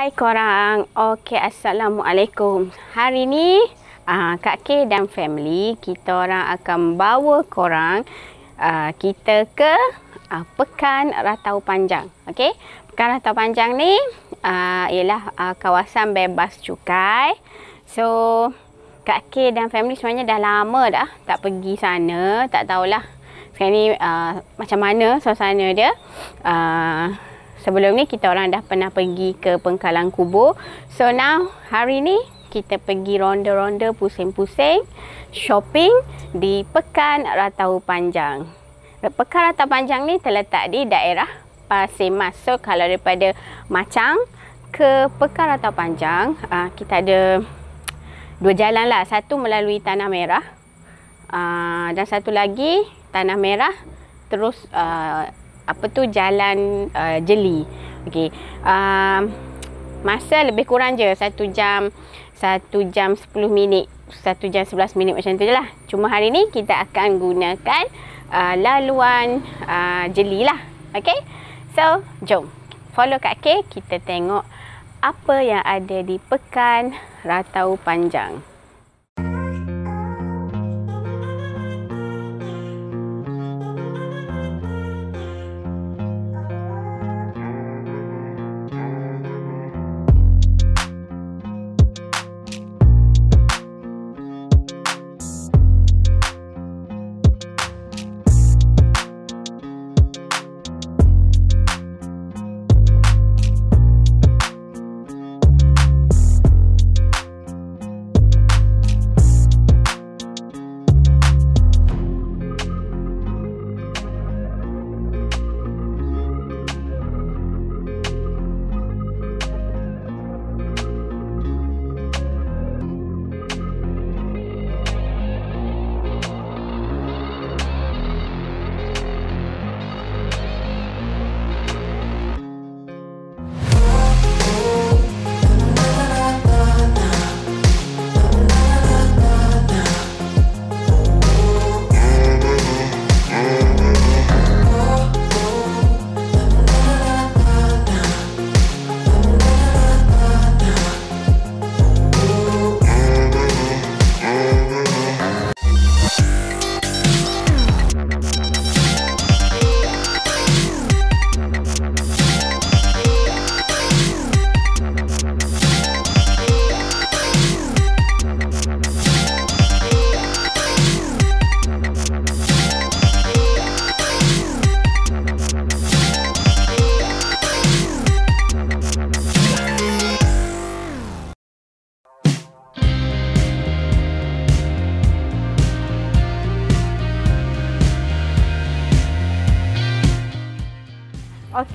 Hai korang. Okey, Assalamualaikum. Hari ni uh, Kak K dan family kita orang akan bawa korang uh, kita ke uh, Pekan Ratau Panjang. Okey. Pekan Ratau Panjang ni uh, ialah uh, kawasan bebas cukai. So Kak K dan family sebenarnya dah lama dah tak pergi sana, tak tahulah sekarang ni uh, macam mana suasana dia. Uh, sebelum ni kita orang dah pernah pergi ke Pengkalan Kubur. So now hari ni kita pergi ronda-ronda pusing-pusing shopping di Pekan Ratau Panjang. Pekan Ratau Panjang ni terletak di daerah Pasir Mas. So kalau daripada Macang ke Pekan Ratau Panjang, uh, kita ada dua jalan lah. Satu melalui Tanah Merah uh, dan satu lagi Tanah Merah terus uh, apa tu? Jalan uh, jeli. Okey. Uh, masa lebih kurang je satu jam satu jam 10 minit satu jam 11 minit macam tu je lah. Cuma hari ni kita akan gunakan uh, laluan uh, jeli lah. Ok so jom. Follow Kak K kita tengok apa yang ada di Pekan Ratau Panjang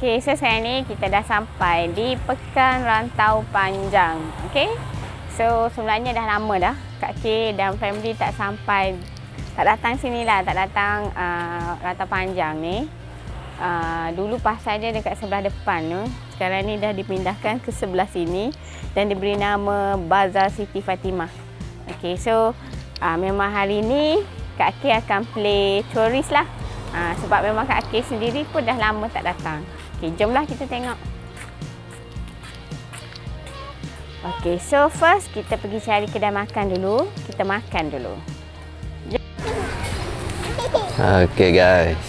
Okey, so sekarang ni kita dah sampai di Pekan Rantau Panjang. Okey. So sebenarnya dah lama dah Kak K dan family tak sampai tak datang sini lah, tak datang uh, Rantau Panjang ni. Uh, dulu pasal dia dekat sebelah depan tu. Sekarang ni dah dipindahkan ke sebelah sini dan diberi nama Bazar Siti Fatimah. Okey, so uh, memang hari ni Kak K akan play tourist lah. Ha, sebab memang Kak Akif sendiri pun dah lama tak datang. Okey, jomlah kita tengok. Okey, so first kita pergi cari kedai makan dulu. Kita makan dulu. Okey guys.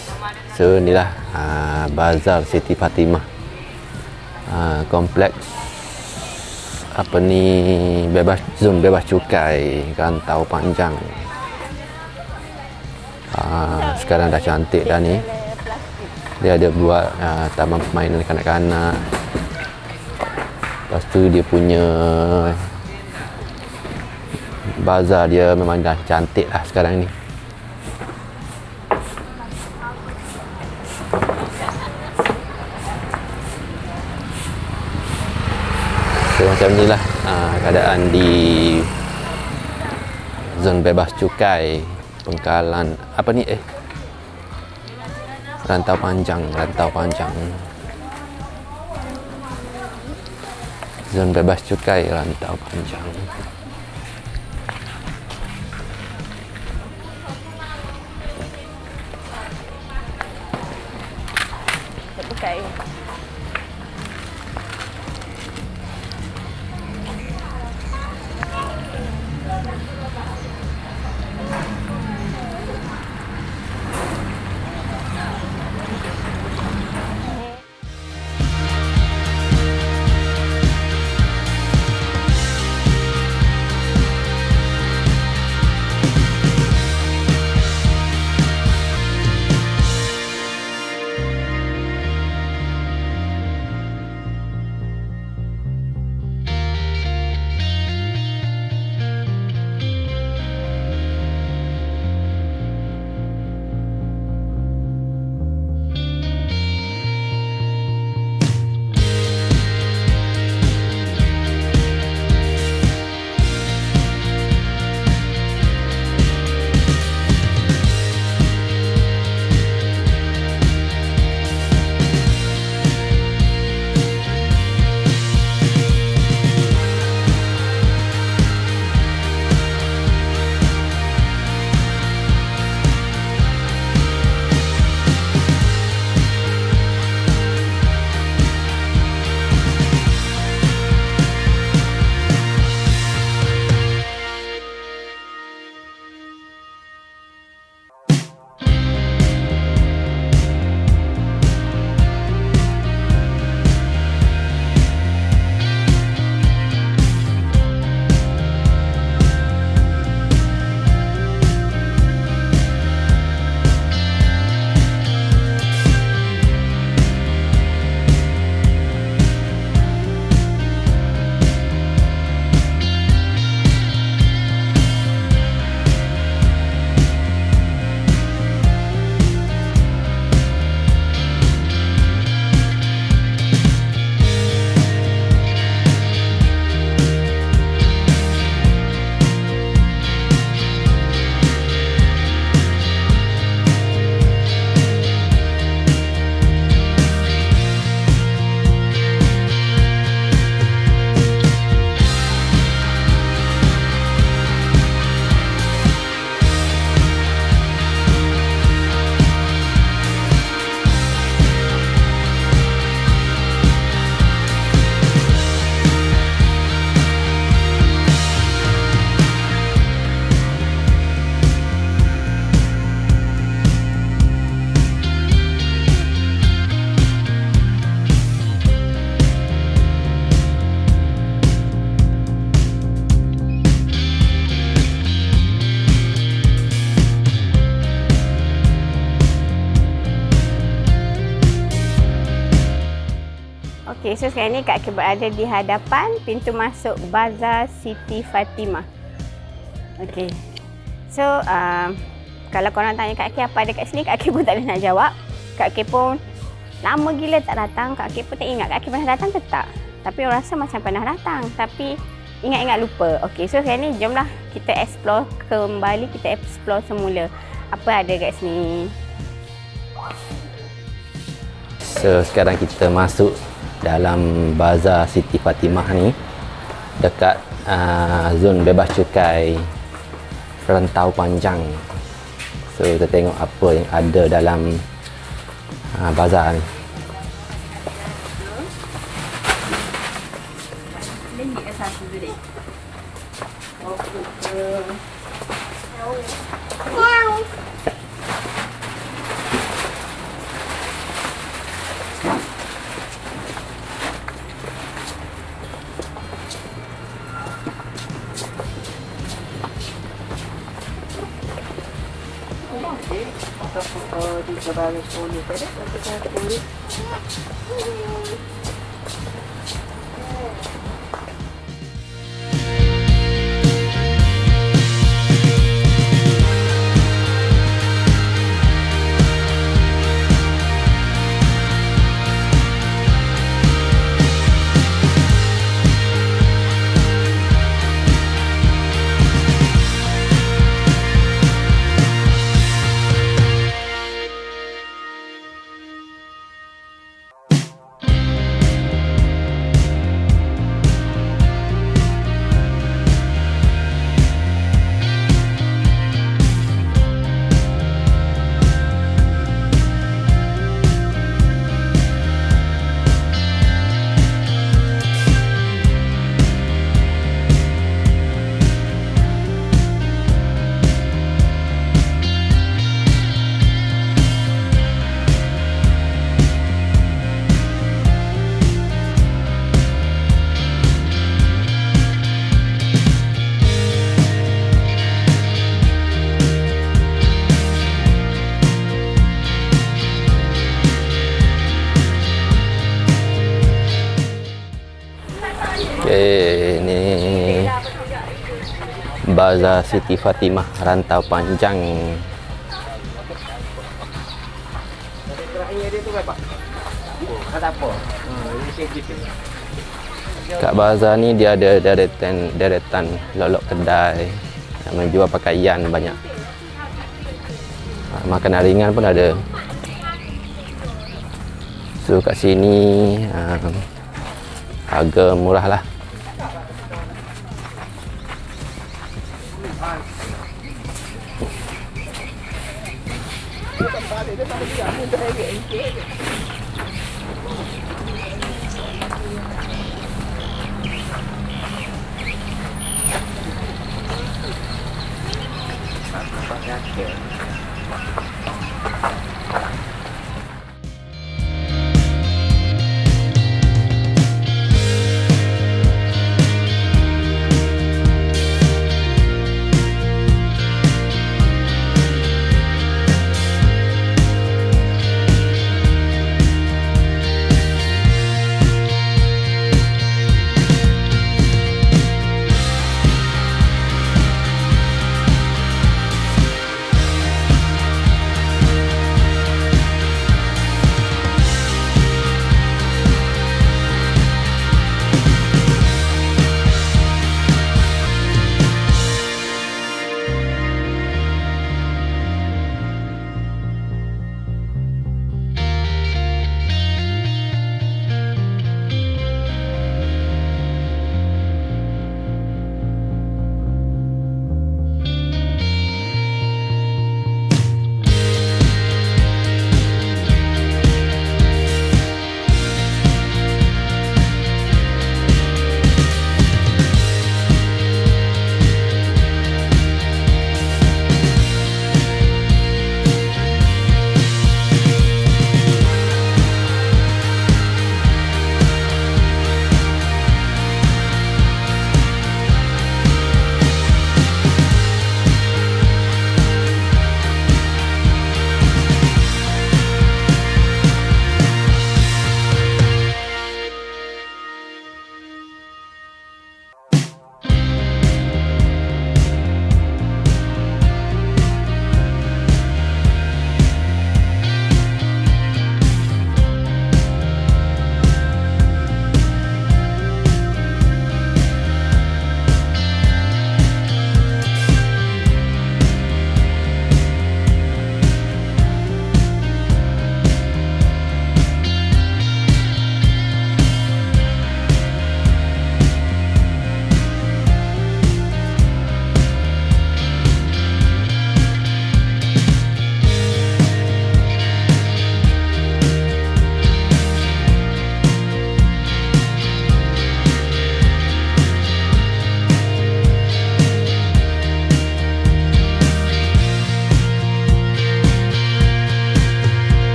So inilah uh, Bazar Siti Fatimah. Uh, kompleks apa ni bebas zon bebas cukai rantau panjang Ah, sekarang dah cantik dah ni dia ada buat uh, taman permainan kanak-kanak. Lepas tu dia punya bazar dia memang dah cantik lah sekarang ni. So macam ni lah uh, keadaan di zon bebas cukai pengkalan apa ni eh rantau panjang rantau panjang. Zon bebas cukai rantau panjang so sekarang ni Kak Akil berada di hadapan pintu masuk Bazar Siti Fatimah. Okey. So, uh, kalau korang tanya Kak Akil apa ada kat sini, Kak Akil pun tak ada nak jawab. Kak Akil pun lama gila tak datang. Kak Akil pun tak ingat Kak Akil pernah datang ke tak. Tapi orang rasa macam pernah datang. Tapi ingat-ingat lupa. Okey, so sekarang ni jomlah kita explore kembali. Kita explore semula. Apa ada kat sini. So sekarang kita masuk dalam Bazar Siti Fatimah ni dekat uh, zon bebas cukai rentau panjang. So kita tengok apa yang ada dalam uh, bazar ni. Okay, ni Bazar Siti Fatimah Rantau Panjang. Kat bazar ni dia ada deretan deretan lolok kedai yang menjual pakaian banyak. Ah, Makanan ringan pun ada. So kat sini um, harga murah lah.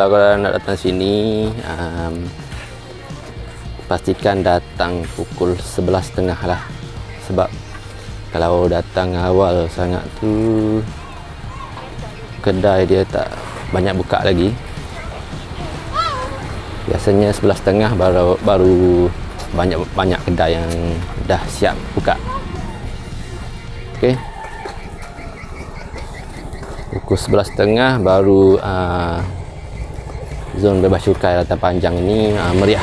Kalau korang nak datang sini um, pastikan datang pukul 11.30 lah. Sebab kalau datang awal sangat tu kedai dia tak banyak buka lagi. Biasanya 11.30 baru baru banyak banyak kedai yang dah siap buka. Okey. Pukul 11.30 baru uh, zon bebas cukai rata panjang ini uh, meriah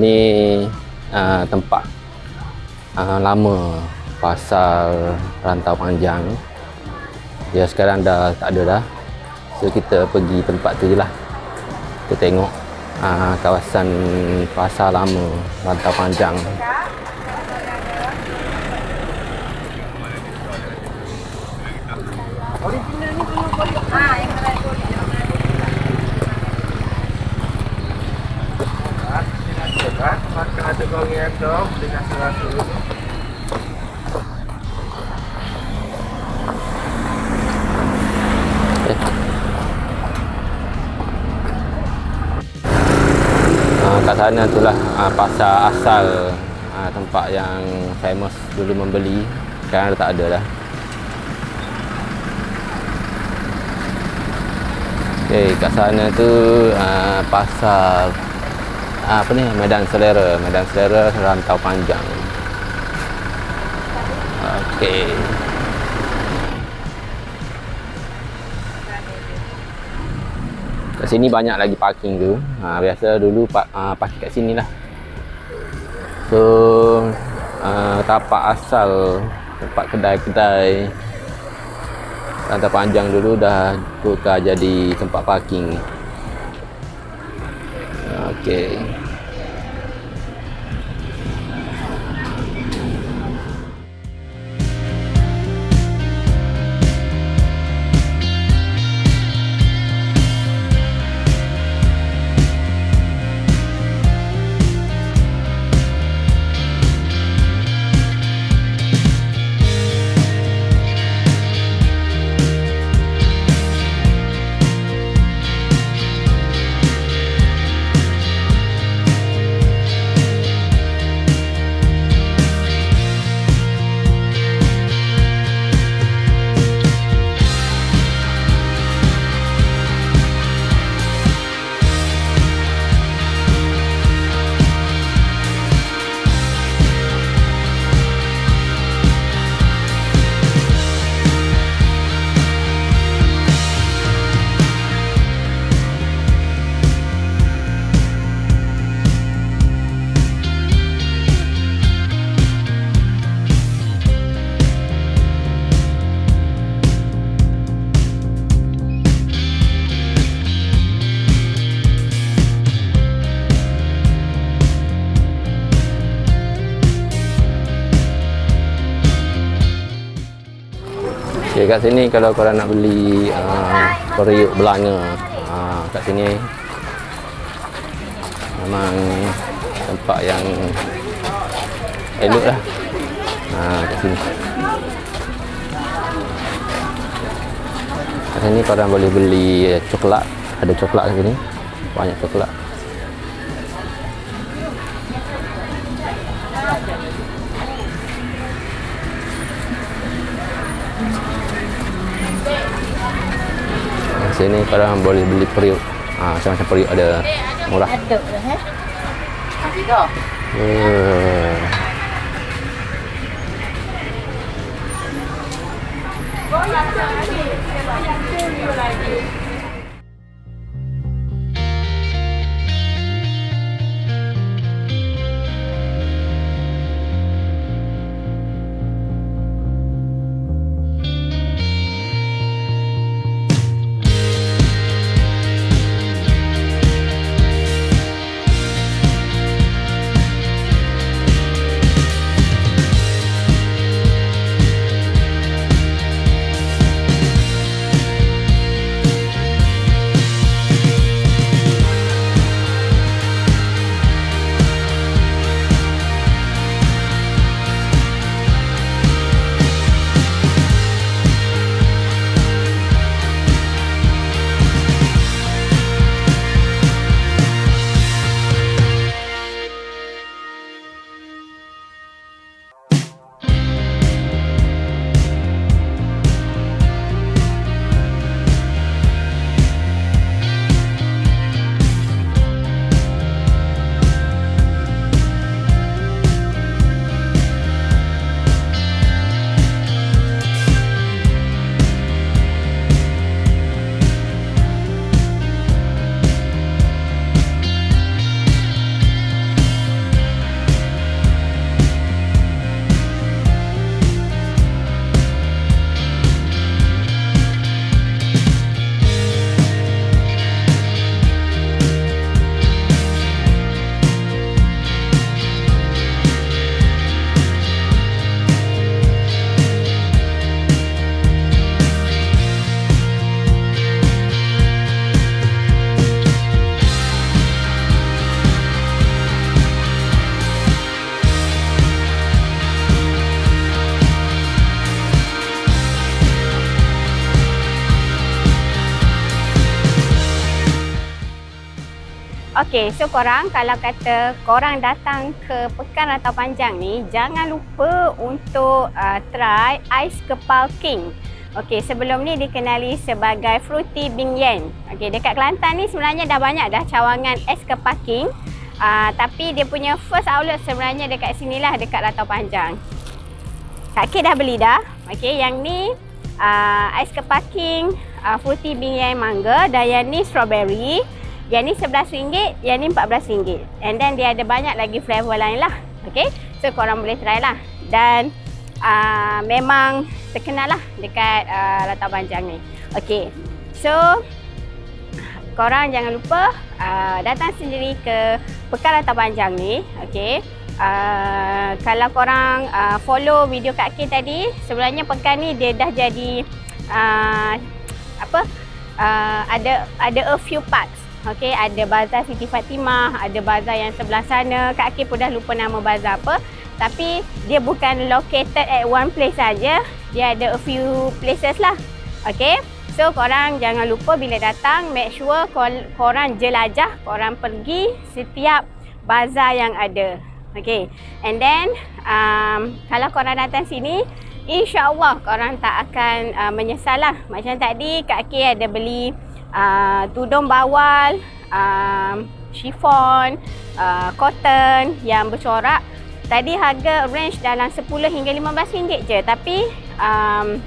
ni uh, tempat uh, lama pasar rantau panjang. Ya sekarang dah tak ada dah. So kita pergi tempat tu je lah. Kita tengok uh, kawasan pasar lama rantau panjang. Makan ada endom dengan serasa Uh, kat sana tu lah uh, pasar asal uh, tempat yang famous dulu membeli. Sekarang dah tak ada dah. Okay, kat sana tu pasar apa ni Medan Selera, Medan Selera rantau panjang. Okey. Kat sini banyak lagi parking tu. Ha, biasa dulu pa, uh, parking kat sini lah. So, uh, tapak asal tempat kedai-kedai rantai panjang dulu dah tukar jadi tempat parking. Okey. Kat sini kalau korang nak beli uh, periuk belanga uh, kat sini memang tempat yang elok lah. Uh, kat sini. Kat sini korang boleh beli coklat. Ada coklat kat sini. Banyak coklat sini korang boleh beli periuk. Ha, macam-macam periuk ada. Murah. Dah eh. hmm. Okey, so korang kalau kata korang datang ke Pekan Rantau Panjang ni, jangan lupa untuk uh, try ais kepal king. Okey, sebelum ni dikenali sebagai fruity bing yen. Okey, dekat Kelantan ni sebenarnya dah banyak dah cawangan ais kepal king. Uh, tapi dia punya first outlet sebenarnya dekat sinilah dekat Rantau Panjang. Kak K dah beli dah. Okey, yang ni uh, ais kepal king, uh, fruity bing yen mangga dan yang ni strawberry. Yang ni RM11, yang ni RM14. And then dia ada banyak lagi flavor lain lah. Okay. So korang boleh try lah. Dan uh, memang terkenal lah dekat uh, Latar Panjang ni. Okay. So korang jangan lupa uh, datang sendiri ke Pekan Latar Panjang ni. Okay. Uh, kalau korang uh, follow video Kak K tadi, sebenarnya pekan ni dia dah jadi uh, apa? Uh, ada ada a few parts. Okey, ada bazar Siti Fatimah, ada bazar yang sebelah sana. Kak Akif pun dah lupa nama bazar apa. Tapi dia bukan located at one place saja. Dia ada a few places lah. Okey. So korang jangan lupa bila datang make sure korang jelajah, korang pergi setiap bazar yang ada. Okey. And then um, kalau korang datang sini InsyaAllah korang tak akan uh, menyesal lah. Macam tadi Kak Akif ada beli uh, tudung bawal, uh, chiffon, uh, cotton yang bercorak. Tadi harga range dalam 10 hingga 15 ringgit je tapi um,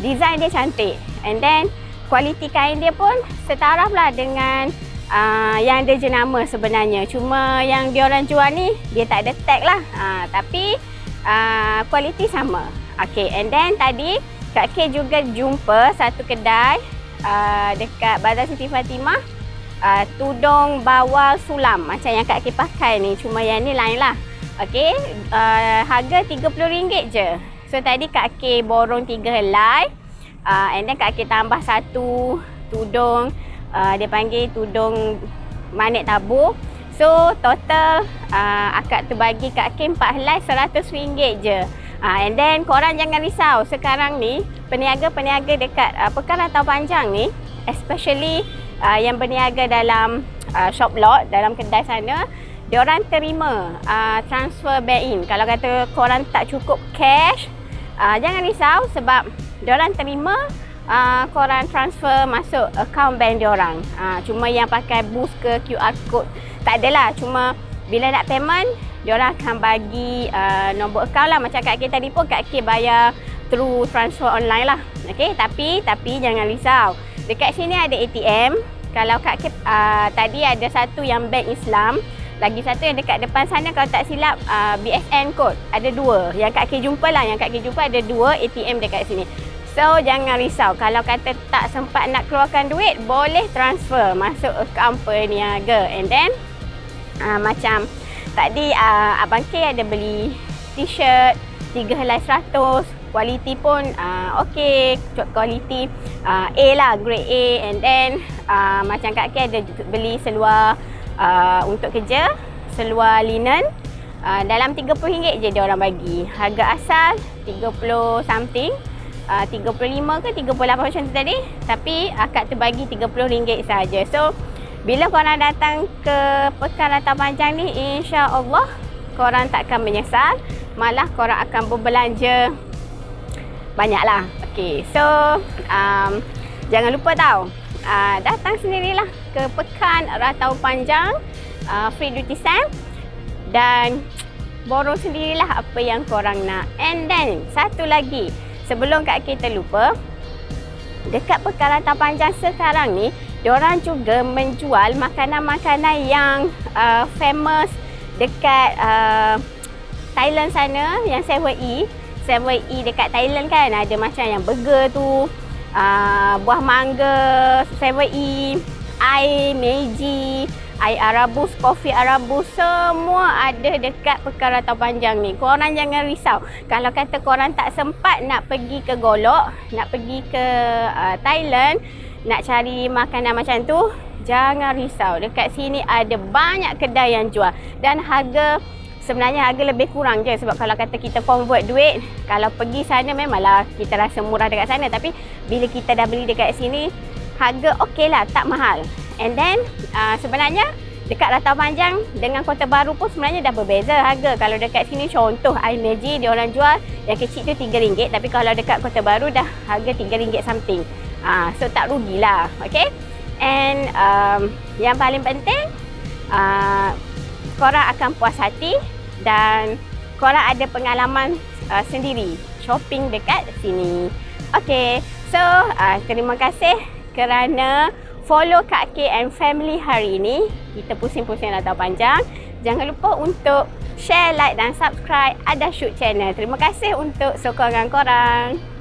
design dia cantik. And then kualiti kain dia pun setaraf lah dengan uh, yang ada jenama sebenarnya. Cuma yang diorang jual ni dia tak ada tag lah. Uh, tapi uh, kualiti sama. Okay, and then tadi Kak K juga jumpa satu kedai uh, dekat Bazar Siti Fatimah uh, tudung bawal sulam macam yang Kak Ki pakai ni cuma yang ni lain lah okey uh, harga RM30 je So tadi Kak K borong tiga helai. Uh, and then Kak K tambah satu tudung. Uh, dia panggil tudung manik tabur. So total uh, akak tu bagi Kak K empat helai seratus ringgit je. Uh, and then korang jangan risau. Sekarang ni peniaga-peniaga dekat uh, Pekan Rantau Panjang ni. Especially uh, yang berniaga dalam uh, shop lot, dalam kedai sana diorang terima uh, transfer bank in. Kalau kata korang tak cukup cash, uh, jangan risau sebab diorang terima uh, korang transfer masuk account bank diorang. Uh, cuma yang pakai boost ke QR code, tak adalah. Cuma bila nak payment, diorang akan bagi uh, nombor account lah. Macam Kak K tadi pun, Kak K bayar through transfer online lah. Okay, tapi tapi jangan risau. Dekat sini ada ATM. Kalau Kak K uh, tadi ada satu yang bank Islam, lagi satu yang dekat depan sana kalau tak silap uh, BSN code. Ada dua. Yang Kak K jumpa lah. Yang Kak K jumpa ada dua ATM dekat sini. So jangan risau. Kalau kata tak sempat nak keluarkan duit, boleh transfer masuk akaun peniaga. And then uh, macam tadi uh, Abang K ada beli t-shirt tiga helai seratus. Kualiti pun uh, okey. Kualiti uh, A lah. Grade A. And then uh, macam Kak K ada beli seluar uh, untuk kerja seluar linen uh, dalam RM30 je dia orang bagi. Harga asal 30 something. Uh, 35 ke 38 macam tu tadi. Tapi akak tu bagi RM30 saja. So bila korang datang ke Pekan Rantau Panjang ni insya-Allah korang tak akan menyesal. Malah korang akan berbelanja banyaklah. Okey. So um, jangan lupa tau uh, datang sendirilah ke Pekan Ratau Panjang uh, Free Duty Sam dan borong sendirilah apa yang korang nak. And then satu lagi sebelum Kak kita lupa dekat Pekan Ratau Panjang sekarang ni diorang juga menjual makanan-makanan yang uh, famous dekat uh, Thailand sana yang 7E 7E dekat Thailand kan ada macam yang burger tu uh, buah mangga, 7E, air Meiji, air Arabus, kopi Arabus semua ada dekat Pekan Ratau Panjang ni. Korang jangan risau. Kalau kata korang tak sempat nak pergi ke Golok, nak pergi ke uh, Thailand, nak cari makanan macam tu, jangan risau. Dekat sini ada banyak kedai yang jual. Dan harga sebenarnya harga lebih kurang je. Sebab kalau kata kita convert duit kalau pergi sana memanglah kita rasa murah dekat sana. Tapi bila kita dah beli dekat sini harga okey lah tak mahal. And then uh, sebenarnya dekat Ratau Panjang dengan Kota Baru pun sebenarnya dah berbeza harga. Kalau dekat sini contoh air Meiji dia orang jual yang kecil tu RM3 tapi kalau dekat Kota Baru dah harga RM3 something uh, so tak rugilah okay and um, yang paling penting uh, korang akan puas hati dan korang ada pengalaman uh, sendiri shopping dekat sini. Okay, so uh, terima kasih kerana follow Kak K and family hari ini. Kita pusing-pusing dah tahu panjang. Jangan lupa untuk share, like dan subscribe Ada Shoot Channel. Terima kasih untuk sokongan korang.